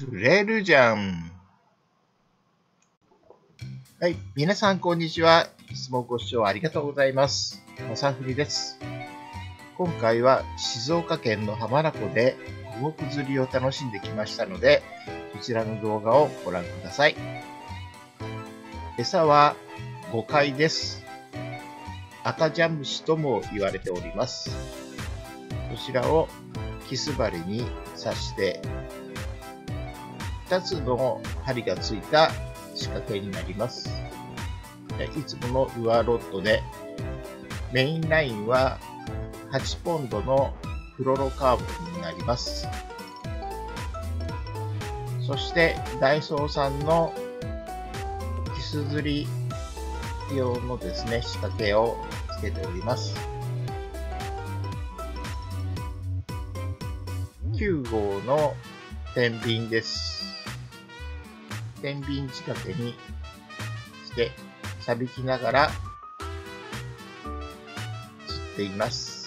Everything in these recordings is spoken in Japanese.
釣れるじゃん。はい。皆さん、こんにちは。いつもご視聴ありがとうございます。まさふりです。今回は静岡県の浜名湖で五目釣りを楽しんできましたので、こちらの動画をご覧ください。餌は5回です。赤ジャムシとも言われております。こちらをキス針に刺して2つの針がついた仕掛けになります。いつものルアロッドで、メインラインは8ポンドのフロロカーブになります。そして、ダイソーさんのキス釣り用のですね、仕掛けをつけております。9号の天秤です。天秤仕掛けにして、さびきながら釣っています。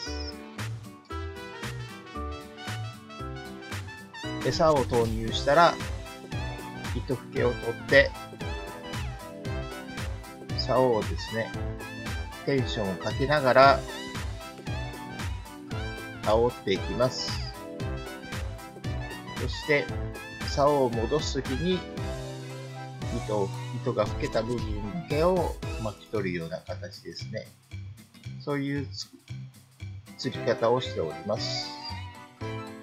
餌を投入したら、糸吹けを取って、竿をですね、テンションをかけながら、煽っていきます。そして、竿を戻すときに糸糸が吹けた部分だけを巻き取るような形ですね。そういう釣り方をしております。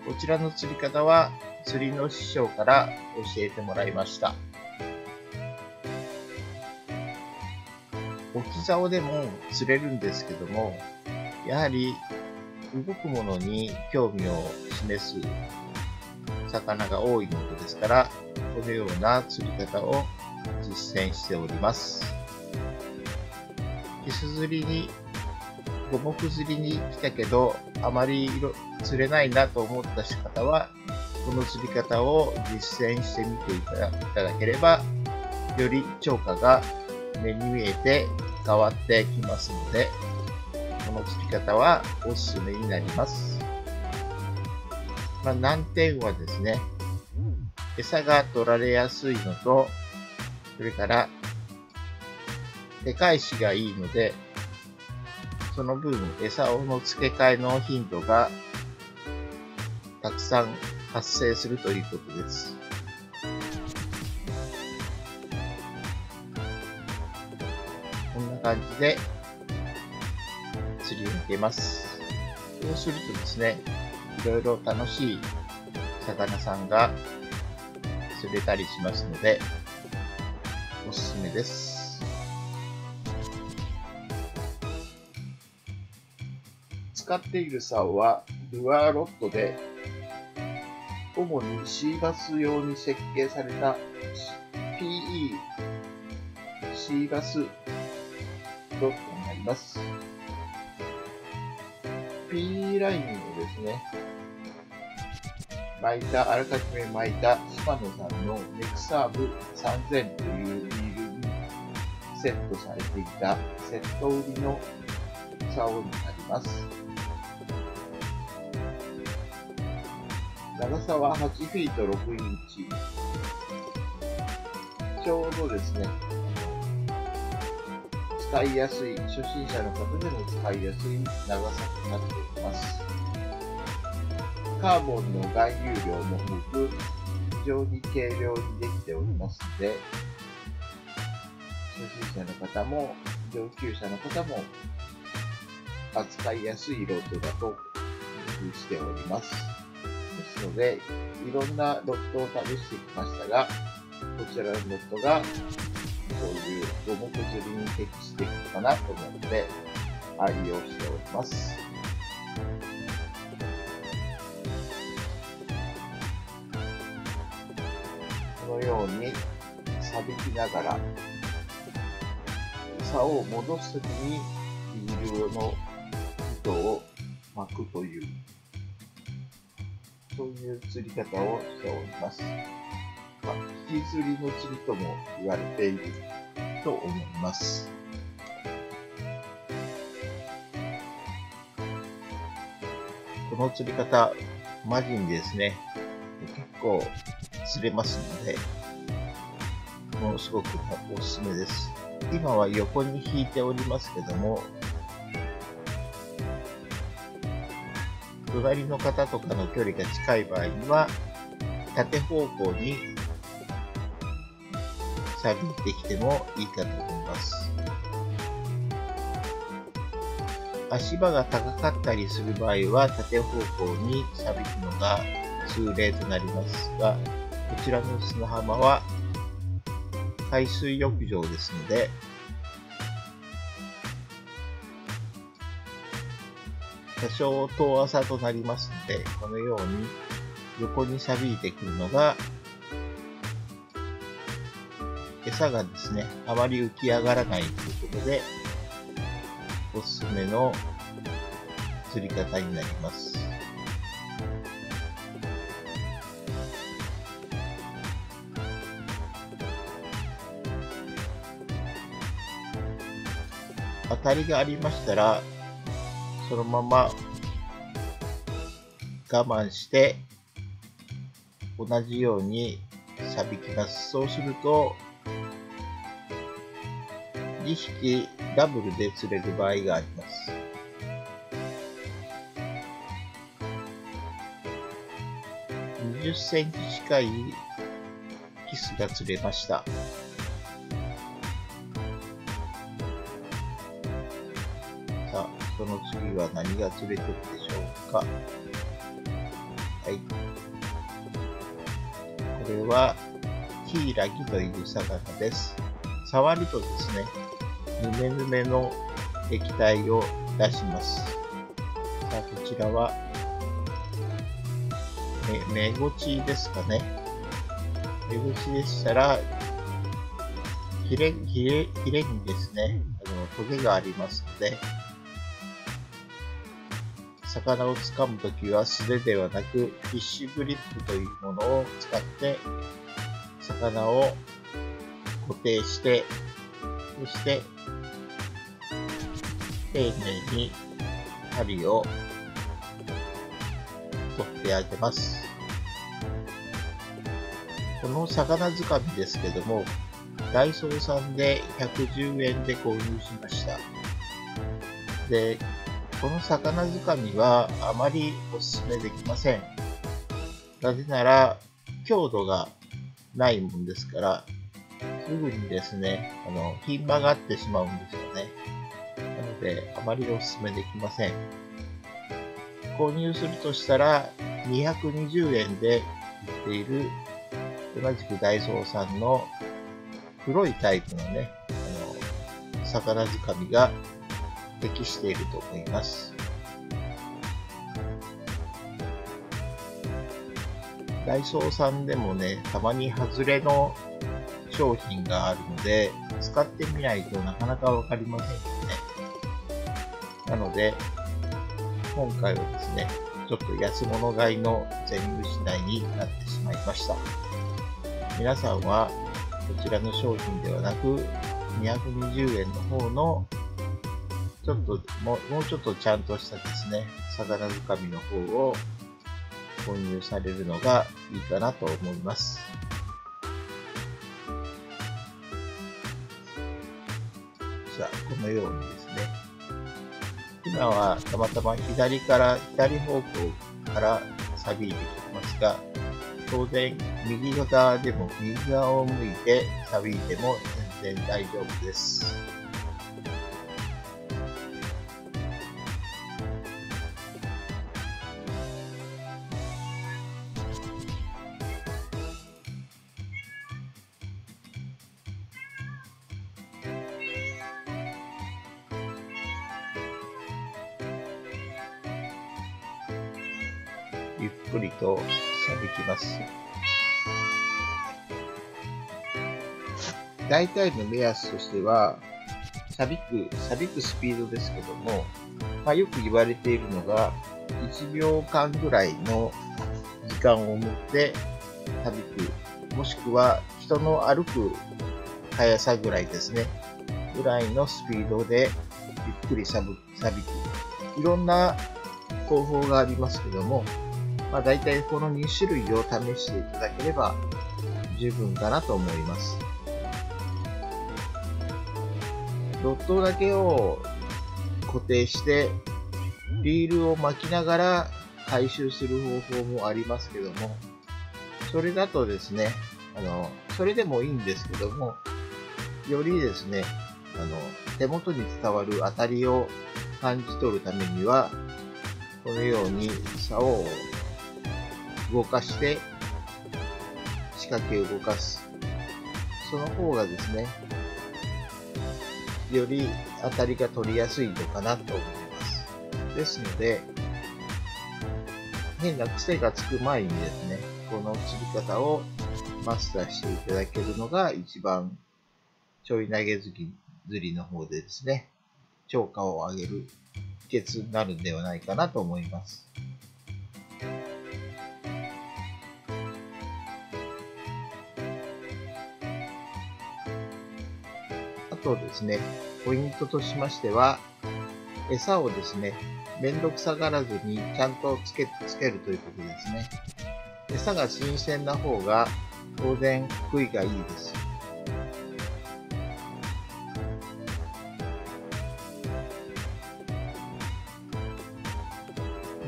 こちらの釣り方は釣りの師匠から教えてもらいました。置き竿でも釣れるんですけども、やはり動くものに興味を示す魚が多いのですから、このような釣り方を実践しております。キス釣りに、五目釣りに来たけど、あまり釣れないなと思った方は、この釣り方を実践してみていただければ、より釣果が目に見えて変わってきますので、この釣り方はおすすめになります。まあ、難点はですね、餌が取られやすいのと、それから、でかい石がいいので、その分餌の付け替えの頻度がたくさん発生するということです。こんな感じで釣りを受けます。そうするとですね、いろいろ楽しい魚さんが釣れたりしますので、おすすめです。使っている竿はルアーロッドで主にシーバス用に設計された PE シーバスロッドになります。PE ラインをですね、巻いた、あらかじめ巻いた島野さんのネクサーブ3000というセットされていたセット売りの竿になります。長さは8フィート6インチ。ちょうどですね、使いやすい、初心者の方でも使いやすい長さとなっております。カーボンの含有量も多く、非常に軽量にできておりますので、初心者の方も上級者の方も扱いやすいロッドだと工夫しております。ですので、いろんなロッドを試してきましたが、こちらのロッドがこういう五目釣りに適しているかなと思うので、愛用しております。このように錆びきながら竿を戻すときにビールの糸を巻くというそういう釣り方をしております。まあ、引き釣りの釣りとも言われていると思います。この釣り方、マジにですね、結構釣れますので、ものすごくおすすめです。今は横に引いておりますけども、隣の方とかの距離が近い場合には、縦方向に錆びてきてもいいかと思います。足場が高かったりする場合は縦方向に錆びくのが通例となりますが、こちらの砂浜は海水浴場ですので、多少遠浅となりますので、このように横に錆びてくるのが、餌がですね、あまり浮き上がらないということで、おすすめの釣り方になります。当たりがありましたら、そのまま我慢して同じように錆びきます。そうすると2匹ダブルで釣れる場合があります。20センチ近いキスが釣れました。その次は何が釣れてるでしょうか？はい。これは、ヒイラギという魚です。触るとですね、ぬめぬめの液体を出します。さあ、こちらは、め、目ごちですかね。目ごちでしたら、ヒレ、ヒレ、ヒレにですね、あの、トゲがありますので、魚を掴むときは素手ではなく、フィッシュグリップというものを使って、魚を固定して、そして丁寧に針を取ってあげます。この魚つかみですけども、ダイソーさんで110円で購入しました。で、この魚つかみはあまりおすすめできません。なぜなら、強度がないもんですから、すぐにですね、あの、ひん曲がってしまうんですよね。なので、あまりお勧めできません。購入するとしたら、220円で売っている、同じくダイソーさんの黒いタイプのね、あの、魚づかみが適していると思います。ダイソーさんでもね、たまに外れの商品があるので、使ってみないとなかなかわかりませんよね。なので、今回はですね、ちょっと安物買いの全部次第になってしまいました。皆さんはこちらの商品ではなく、220円の方の、ちょっともう、もうちょっとちゃんとしたですね、魚づかみの方を購入されるのがいいかなと思います。さあ、このようにですね、今はたまたま左から左方向から錆びてきますが、当然右側でも右側を向いて錆びても全然大丈夫です。ゆっくりと錆びきます。大体の目安としては、錆びく、錆びくスピードですけども、まあ、よく言われているのが、1秒間ぐらいの時間を持って錆びく、もしくは人の歩く速さぐらいですね、ぐらいのスピードでゆっくり錆びく。いろんな方法がありますけども、まあ、大体この2種類を試していただければ十分かなと思います。ロットだけを固定してリールを巻きながら回収する方法もありますけども、それだとですね、あの、それでもいいんですけども、よりですね、あの、手元に伝わる当たりを感じ取るためには、このように竿を動かして仕掛けを動かす。その方がですね、より当たりが取りやすいのかなと思います。ですので、変な癖がつく前にですね、この釣り方をマスターしていただけるのが一番ちょい投げ釣りの方でですね、超過を上げる秘訣になるんではないかなと思います。とですね、ポイントとしましては、餌をですね、めんどくさがらずにちゃんとつけつけるということですね。餌が新鮮な方が当然食いがいいです。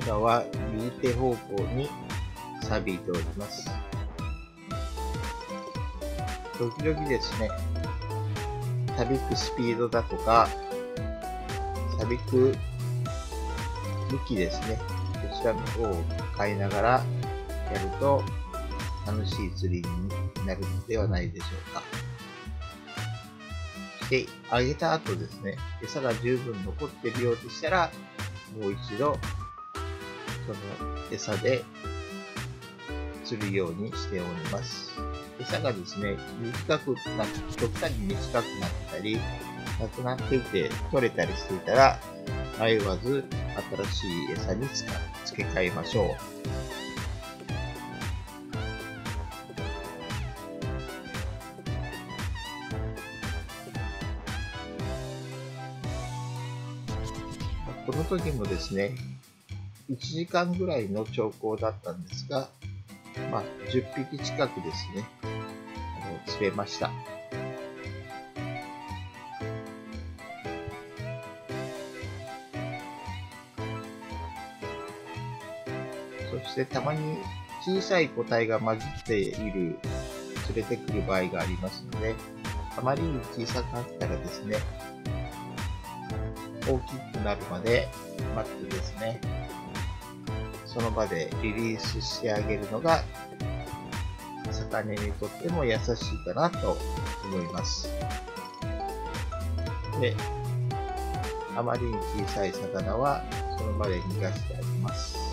今は右手方向に錆びております。時々ですね、錆びくスピードだとか、錆びく向きですね。こちらの方を変えながらやると楽しい釣りになるのではないでしょうか。そして、揚げた後ですね、餌が十分残っているようでしたら、もう一度、その餌で釣るようにしております。餌がですね、短くな、極端に短くなったり、なくなっていて取れたりしていたら、迷わず新しい餌に付け替えましょう。この時もですね、1時間ぐらいの兆候だったんですが、まあ、10匹近くですね、あの釣れました。そしてたまに小さい個体が混じっている、連れてくる場合がありますので、あまりに小さかったらですね、大きくなるまで待ってですね、その場でリリースしてあげるのが、魚にとっても優しいかなと思います。で、あまりに小さい魚はその場で逃がしてあげます。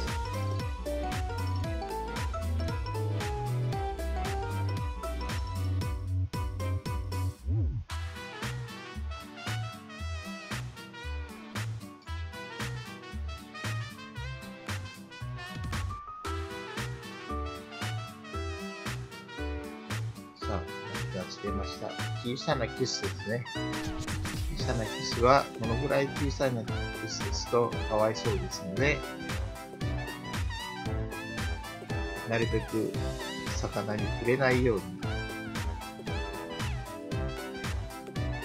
さん、何がつけました。小さなキスですね。小さなキスは、このぐらい小さなキスですとかわいそうですので、なるべく魚に触れないように、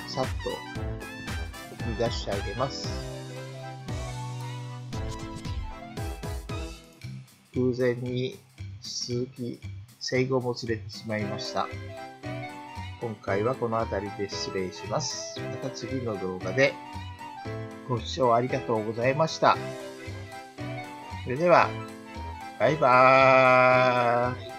さっと逃がしてあげます。偶然に鈴木生後もずれてしまいました。今回はこの辺りで失礼します。また次の動画でご視聴ありがとうございました。それでは、バイバーイ。